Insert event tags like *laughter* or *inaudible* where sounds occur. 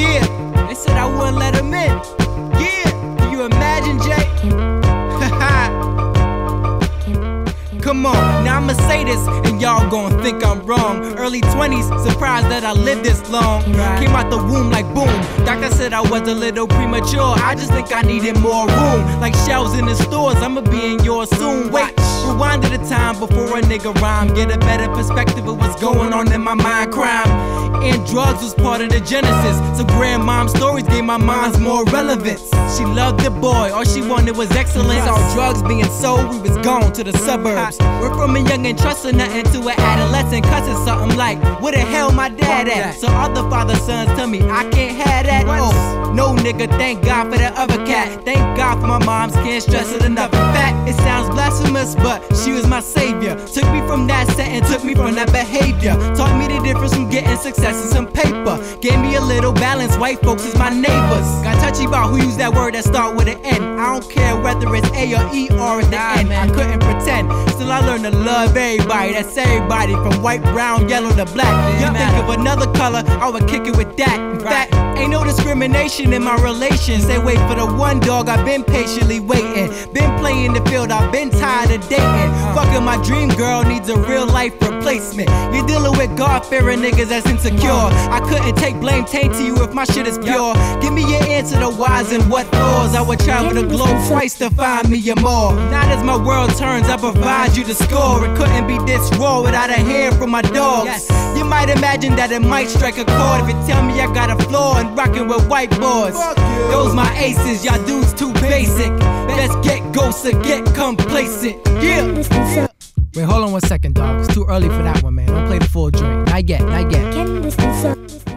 Yeah, they said I wouldn't let him in. Yeah, can you imagine, Jay? *laughs* Come on, now I'ma say this, and y'all gon' think I'm wrong. Early 20s, surprised that I lived this long. Came out the womb like boom. Doctor said I was a little premature. I just think I needed more room. Like shelves in the stores, I'ma be in yours soon. Wait, rewind to the time before a nigga rhyme. Get a better perspective of what's going on in my mind. Crime and drugs was part of the genesis. So grandmom's stories gave my minds more relevance. She loved the boy, all she wanted was excellence. All drugs being sold, we was gone to the suburbs. We're from a young and trusting nothing to an adolescent, cussing something like, where the hell my dad at? So all the father sons tell me I can't have that. Oh, no nigga, thank God for the other cat. Thank God for my mom's, can't stress it enough. In fact, it sounds blasphemous, but she was my savior. Took me from that set and took me from that behavior. Taught me the difference from getting success and some paper. Gave me a little balance, white folks is my neighbors. Got touchy about who use that word that start with an N. I don't care whether it's A or E or at the nah, end. I couldn't pretend. Still, I learned to love everybody. That's everybody from white, brown, yellow to black. You think of another color, I would kick it with that. In fact, ain't no discrimination in my relations. They wait for the one dog, I've been patiently waiting. Been playing the field, I've been tired of dating. Fucking my dream girl needs a real life replacement. You're dealing with God fearing niggas that's insecure. I couldn't take blame, taint to you if my shit is pure. Give me your answer to whys and what fors. I would travel the globe twice to find me a more. Not as my world turns, I provide you the score. It couldn't be this raw without a hand from my dogs. You might imagine that it might strike a chord if you tell me I got a flaw and rocking with whiteboards. Those my aces, y'all dudes too basic. Let's get ghosts or get complacent. Yeah. Wait, hold on one second, dog. It's too early for that one, man. Don't play the full joint. Not yet, not yet.